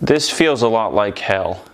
This feels a lot like hell.